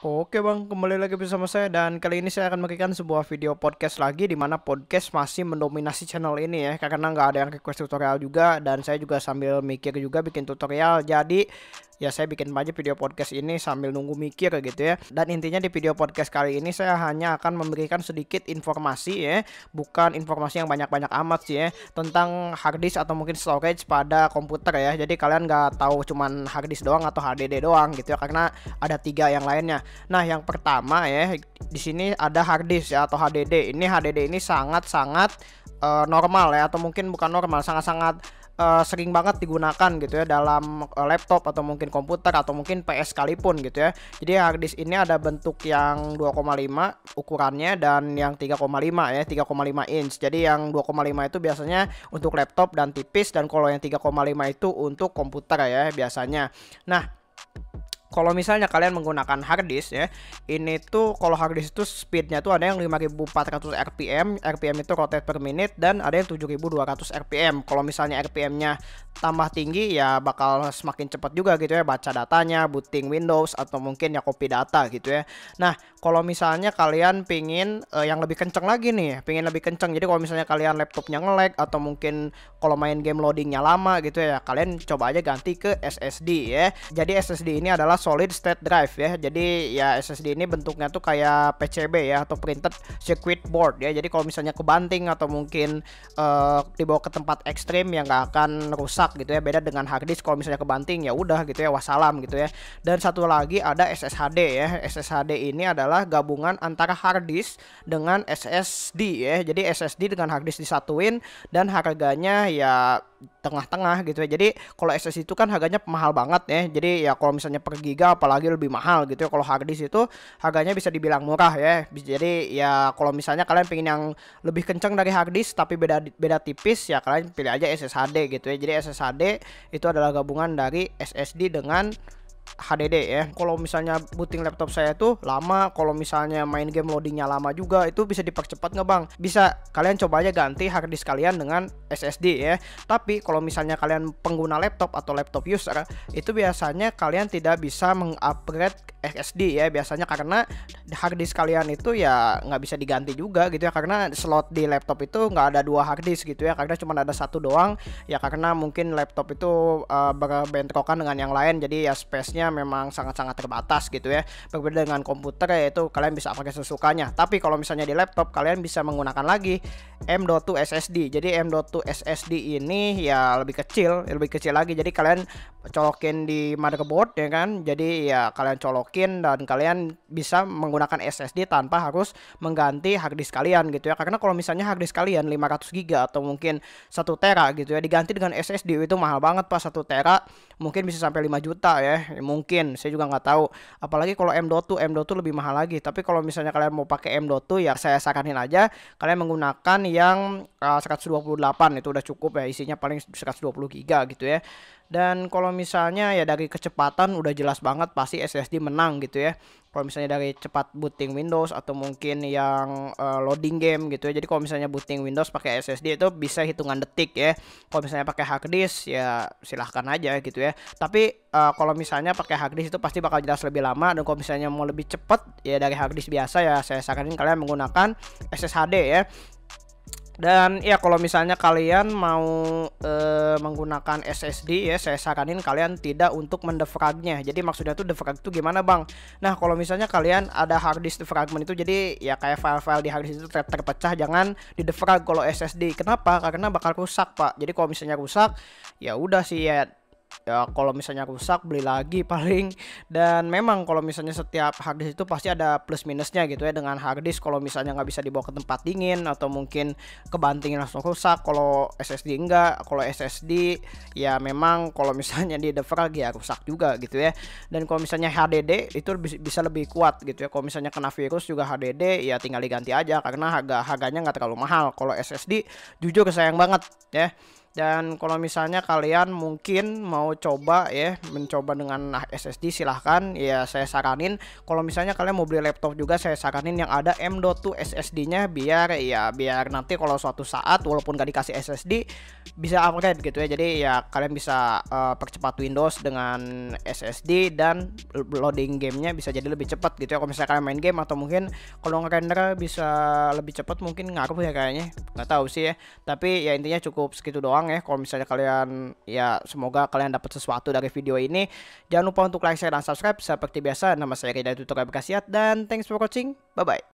Oke bang, kembali lagi bersama saya dan kali ini saya akan memberikan sebuah video podcast lagi di mana podcast masih mendominasi channel ini ya karena nggak ada yang request tutorial juga dan saya juga sambil mikir juga bikin tutorial. Jadi ya saya bikin aja video podcast ini sambil nunggu mikir gitu ya. Dan intinya di video podcast kali ini saya hanya akan memberikan sedikit informasi ya. Bukan informasi yang banyak-banyak amat sih ya. Tentang hard disk atau mungkin storage pada komputer ya. Jadi kalian nggak tahu cuman hard disk doang atau HDD doang gitu ya. Karena ada tiga yang lainnya. Nah yang pertama ya di sini ada hard disk ya atau HDD ini HDD ini sangat-sangat uh, normal ya atau mungkin bukan normal sangat-sangat uh, sering banget digunakan gitu ya dalam uh, laptop atau mungkin komputer atau mungkin PS sekalipun gitu ya. Jadi hard disk ini ada bentuk yang 2,5 ukurannya dan yang 3,5 ya, 3,5 inch. Jadi yang 2,5 itu biasanya untuk laptop dan tipis dan kalau yang 3,5 itu untuk komputer ya biasanya. Nah, kalau misalnya kalian menggunakan hard disk ya ini tuh kalau hard disk itu speednya tuh ada yang 5400 rpm rpm itu rotate per minute dan ada yang 7200 rpm kalau misalnya rpm nya tambah tinggi ya bakal semakin cepat juga gitu ya baca datanya booting Windows atau mungkin ya copy data gitu ya. Nah kalau misalnya kalian pingin uh, yang lebih kenceng lagi nih pingin lebih kenceng. Jadi kalau misalnya kalian laptopnya ngelag atau mungkin kalau main game loadingnya lama gitu ya kalian coba aja ganti ke SSD ya. Jadi SSD ini adalah solid state drive ya. Jadi ya SSD ini bentuknya tuh kayak PCB ya atau printed circuit board ya. Jadi kalau misalnya kebanting atau mungkin uh, dibawa ke tempat ekstrim yang nggak akan rusak gitu ya. Beda dengan hard disk kalau misalnya kebanting ya udah gitu ya wassalam gitu ya. Dan satu lagi ada SSHD ya. SSHD ini adalah gabungan antara hard disk dengan SSD ya. Jadi SSD dengan hard disk disatuin dan harganya ya tengah-tengah gitu ya. Jadi kalau SSD itu kan harganya mahal banget ya. Jadi ya kalau misalnya per giga apalagi lebih mahal gitu ya. Kalau hard disk itu harganya bisa dibilang murah ya. Jadi ya kalau misalnya kalian pengen yang lebih kencang dari hard disk tapi beda beda tipis ya kalian pilih aja SSHD gitu ya. Jadi SSHD itu adalah gabungan dari SSD dengan HDD ya. Kalau misalnya booting laptop saya tuh lama, kalau misalnya main game loadingnya lama juga itu bisa dipercepat nggak bang? Bisa. Kalian coba aja ganti hard disk kalian dengan SSD ya. Tapi kalau misalnya kalian pengguna laptop atau laptop user itu biasanya kalian tidak bisa mengupgrade SSD ya biasanya karena hard disk kalian itu ya nggak bisa diganti juga gitu ya karena slot di laptop itu nggak ada dua hard disk gitu ya karena cuma ada satu doang. Ya karena mungkin laptop itu uh, berbentrokan dengan yang lain jadi ya space-nya memang sangat-sangat terbatas gitu ya. Berbeda dengan komputer yaitu kalian bisa pakai sesukanya. Tapi kalau misalnya di laptop kalian bisa menggunakan lagi M.2 SSD jadi M.2 SSD ini ya lebih kecil lebih kecil lagi. Jadi kalian colokin di motherboard ya kan? Jadi ya kalian colokin dan kalian bisa menggunakan SSD tanpa harus mengganti hard disk kalian gitu ya. Karena kalau misalnya hard disk kalian 500 GB atau mungkin 1 tera gitu ya diganti dengan SSD itu mahal banget pas 1 tera mungkin bisa sampai 5 juta ya. Mungkin saya juga nggak tahu. Apalagi kalau M.2 M.2 lebih mahal lagi. Tapi kalau misalnya kalian mau pakai M.2 ya saya saranin aja kalian menggunakan yang uh, 128 itu udah cukup ya isinya paling 120 GB gitu ya dan kalau misalnya ya dari kecepatan udah jelas banget pasti SSD menang gitu ya. Kalau misalnya dari cepat booting Windows atau mungkin yang uh, loading game gitu ya. Jadi kalau misalnya booting Windows pakai SSD itu bisa hitungan detik ya. Kalau misalnya pakai hard disk ya silahkan aja gitu ya. Tapi uh, kalau misalnya pakai hard disk itu pasti bakal jelas lebih lama. Dan kalau misalnya mau lebih cepat ya dari hard disk biasa ya saya saranin kalian menggunakan SSHD ya dan ya kalau misalnya kalian mau e, menggunakan SSD ya saya saranin kalian tidak untuk mendefragnya. Jadi maksudnya tuh defrag itu gimana bang? Nah kalau misalnya kalian ada hard disk defragment itu jadi ya kayak file-file di hard disk itu ter terpecah jangan di defrag kalau SSD. Kenapa? Karena bakal rusak pak. Jadi kalau misalnya rusak ya udah sih ya ya kalau misalnya rusak beli lagi paling. Dan memang kalau misalnya setiap hard disk itu pasti ada plus minusnya gitu ya. Dengan hard disk kalau misalnya nggak bisa dibawa ke tempat dingin atau mungkin kebanting langsung rusak kalau SSD enggak kalau SSD ya memang kalau misalnya di defrag ya rusak juga gitu ya. Dan kalau misalnya HDD itu bisa lebih kuat gitu ya. Kalau misalnya kena virus juga HDD ya tinggal diganti aja. Karena harga harganya nggak terlalu mahal. Kalau SSD jujur sayang banget ya dan kalau misalnya kalian mungkin mau coba ya mencoba dengan SSD silahkan. Ya saya saranin. Kalau misalnya kalian mau beli laptop juga saya saranin yang ada M.2 SSD nya biar ya biar nanti kalau suatu saat walaupun gak dikasih SSD bisa upgrade gitu ya. Jadi ya kalian bisa uh, percepat Windows dengan SSD dan loading gamenya bisa jadi lebih cepat gitu ya. Kalau misalnya kalian main game atau mungkin kalau ngerender bisa lebih cepat mungkin ngaruh ya kayaknya. Nggak tahu sih ya. Tapi ya intinya cukup segitu doang doang ya. Kalau misalnya kalian ya semoga kalian dapat sesuatu dari video ini. Jangan lupa untuk like share dan subscribe. Seperti biasa nama saya Rida Tutorial Berkasiat dan thanks for watching. Bye bye